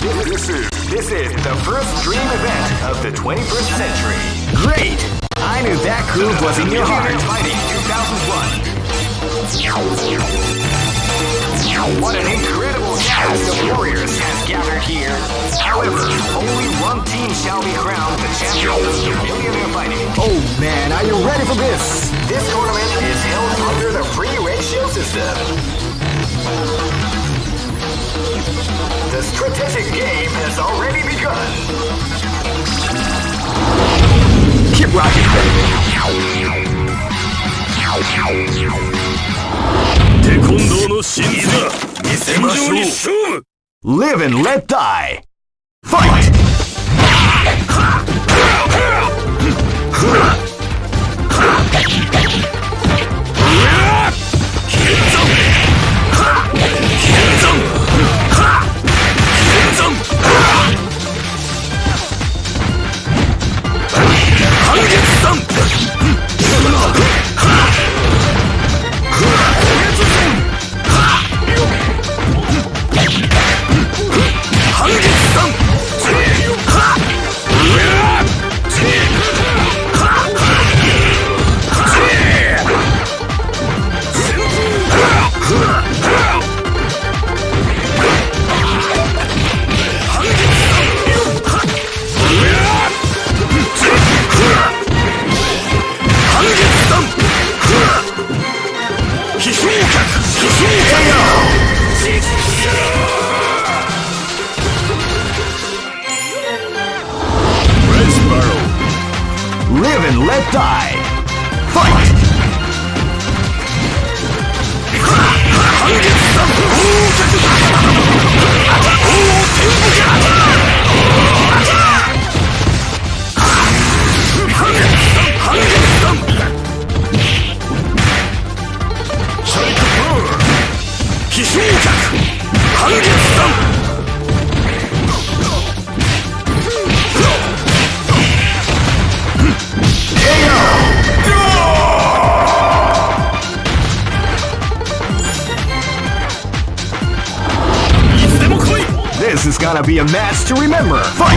This is this is the first dream event of the 21st century. Great! I knew that groove was in your heart. Fighting 2001. What an incredible cast of warriors has gathered here. However, only one team shall be crowned the champion of Millionaire Fighting. Oh man, are you ready for this? This tournament is held under the free ratio system. The strategic game has already begun. Keep rocking, baby. Live and let die. Fight! Live to remember.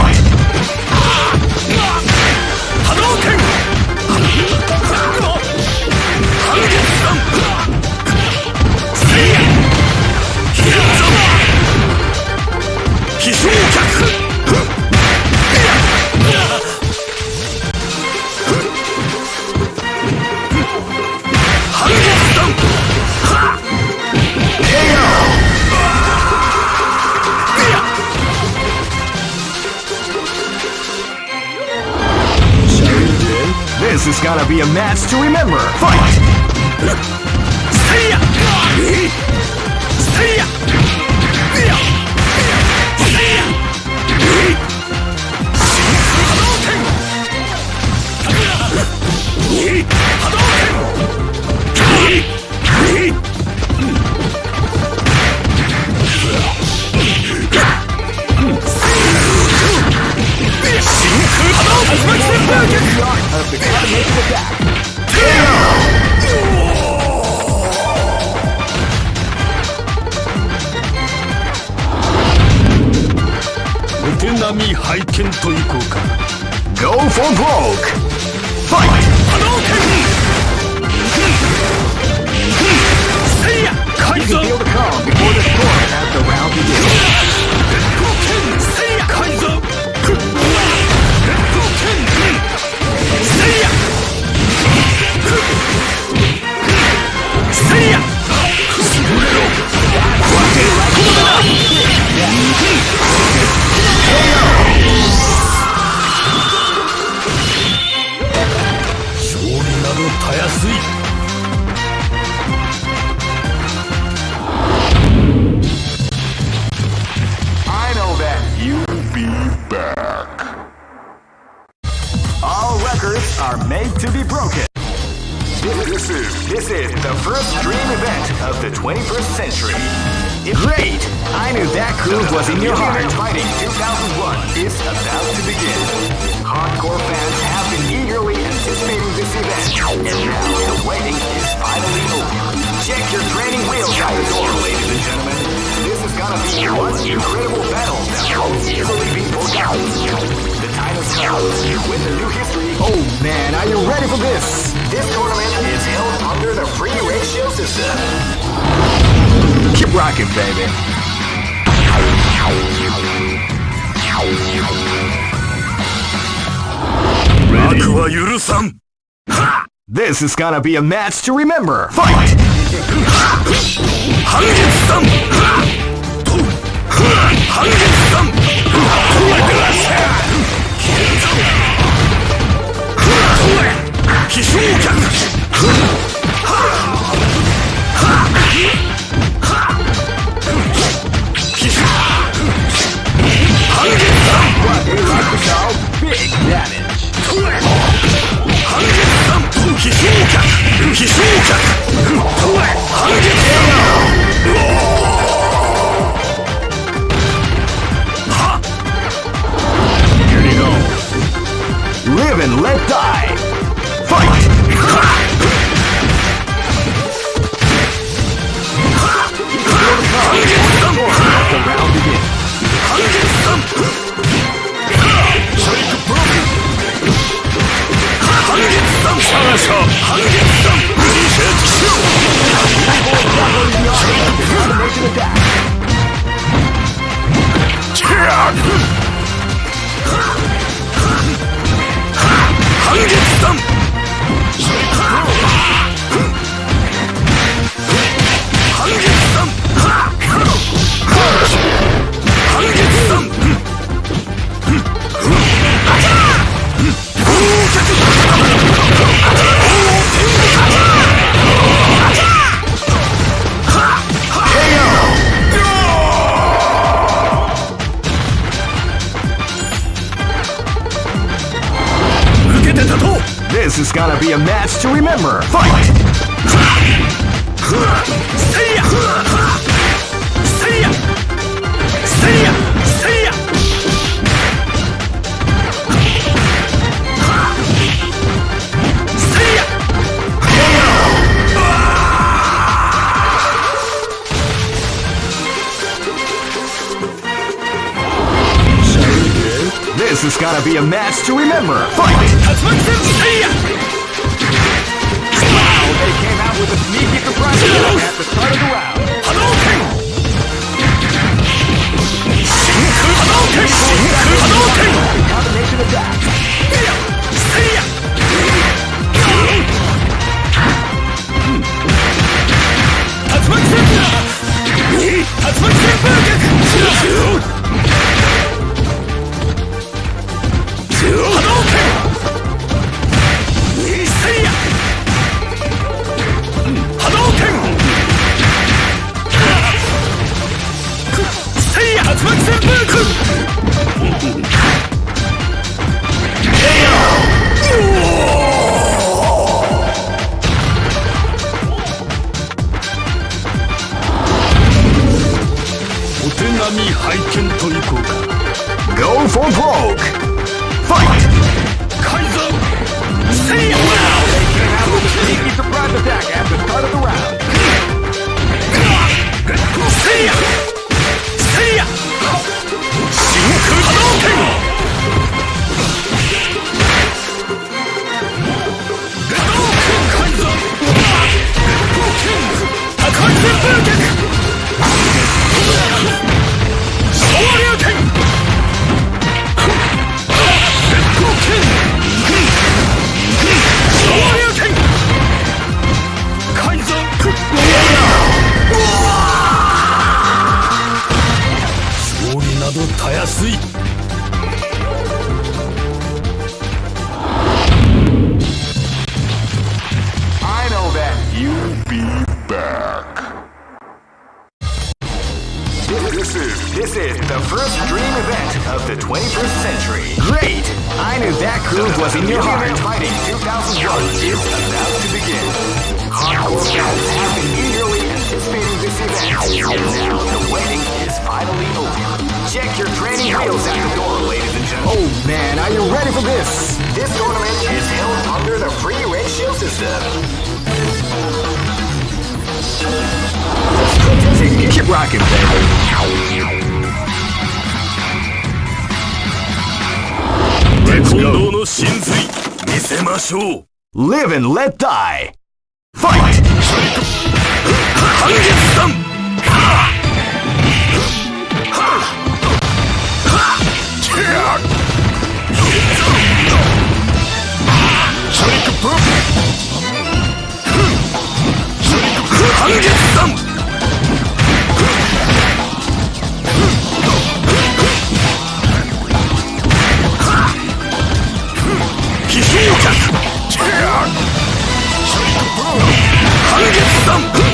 Be a match to remember. Fight! Of the coordinated attack.お手並み拝見といこうか Go for broke! Fight! 改 You ざ can feel the calm before the storm as the round begins. The 21st century. Great! I knew that groove was in your heart. Fighting 2001 is about to begin. Hardcore fans have been eagerly anticipating this event, and now the waiting is finally over. Check your training wheels out the door, ladies and gentlemen. This is gonna be one incredible battle that will system. Keep rocking, with a new history. Oh man, are you ready for this? This tournament is held under the free ratio system. Keep rocking, baby. Ready? This is gonna be a match to remember. Fight! Fight. 飛翔客飛翔客反撃 and let die. Fight! The round begins. 半月さん探した半月さんリ 半月さん a match to remember. Fight! This has gotta be a match to remember. Fight! with a sneaky surprise at the start of the round. Hadouken! Shinku Hadouken! Shinku Hadouken! Combination attack. Seiya! Tatsumaki Senpuu! Tatsumaki Senpuu! This is the first dream event of the 21st century. Great! I knew that groove was in your heart. Fighting 2001 is about to begin. Hardcore fans have been eagerly anticipating this event, and now the waiting is finally over. Check your training wheels at the door, ladies and gentlemen. Oh man, are you ready for this? This tournament is held under the free ratio system. Keep rocking, baby. テコンドーの真髄見せましょう Live and let die. Fight! 半月山ショリックブーショリックブー半月山 反撃弾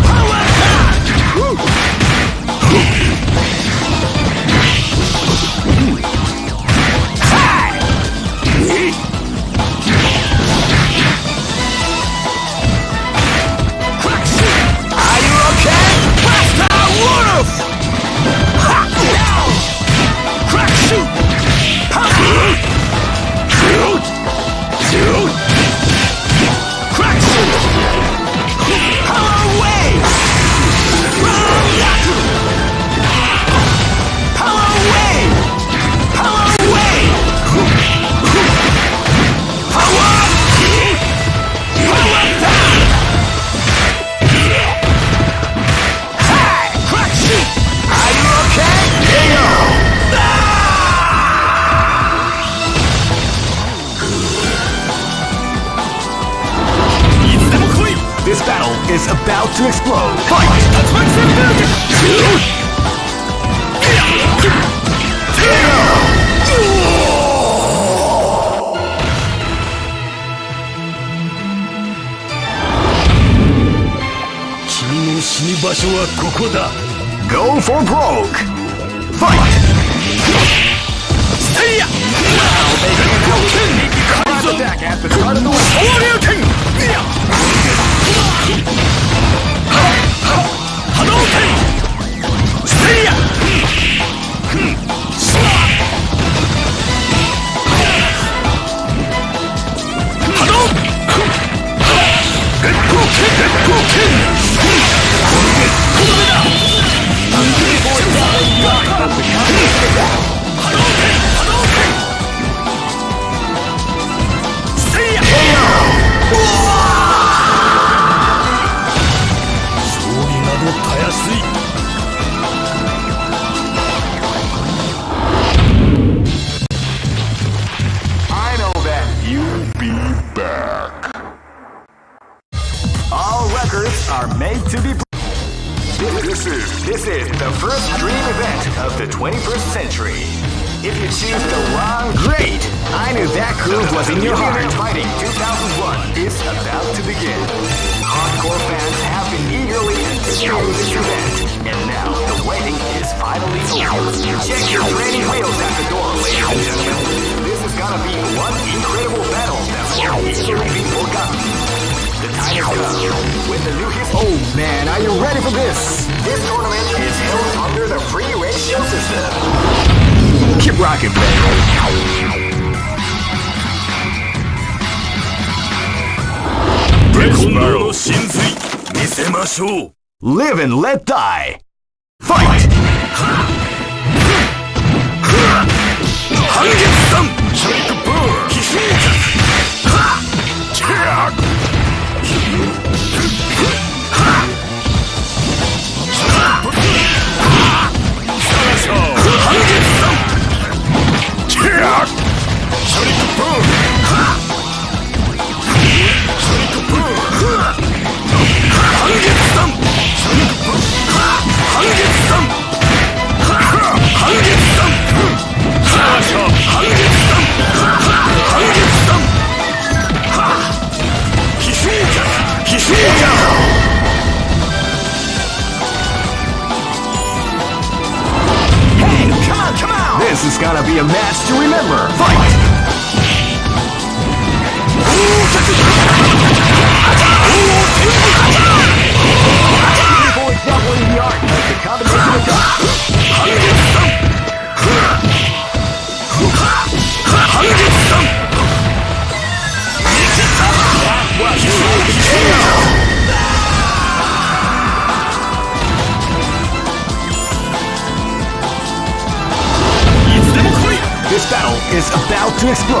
is about to explode. Fight! Go for broke! Fight! Stay up! Now they can go in! Attack after the start of the 波動拳 All are made to be. This is this is the first dream event of the 21st century. If you choose the wrong, great. I knew that groove was in your heart. Fighting 2001 is about to begin. Hardcore fans have been eagerly anticipating this event, and now the waiting is finally over. Check your training wheels at the door, ladies and gentlemen. This is gonna be one incredible battle that won't easily be forgotten. The time has come the new. Oh man, are you ready for this? This tournament is held under the free ratio system. Keep rocking, baby. Live and let die. Fight! Fight. Get some! About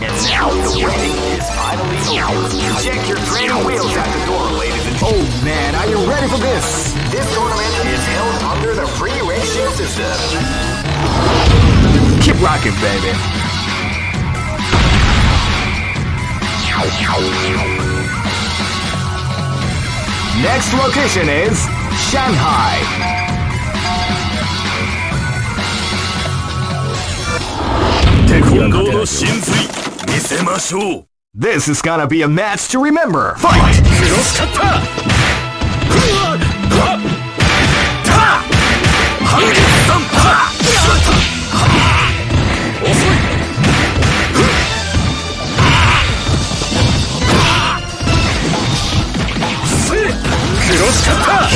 And now the waiting is finally gentlemen. Oh man, are you ready for this? This tournament is held under the free ratio system. Keep rocking, baby. Next location is Shanghai. 混合の真髄見せましょう This is gonna be a match to remember. Fight! クロスカッターふわっはった反撃三はっ遅いせクロスカッター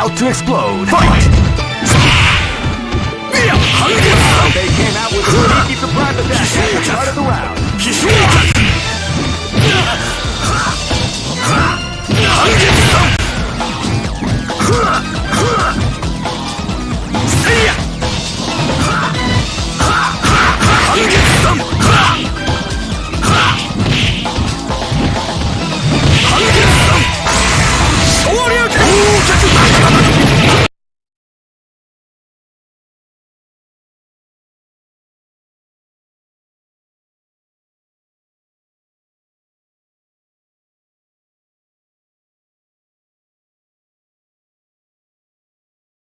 about to explode. Fight! They came out with a sneaky surprise attack at the start of the round.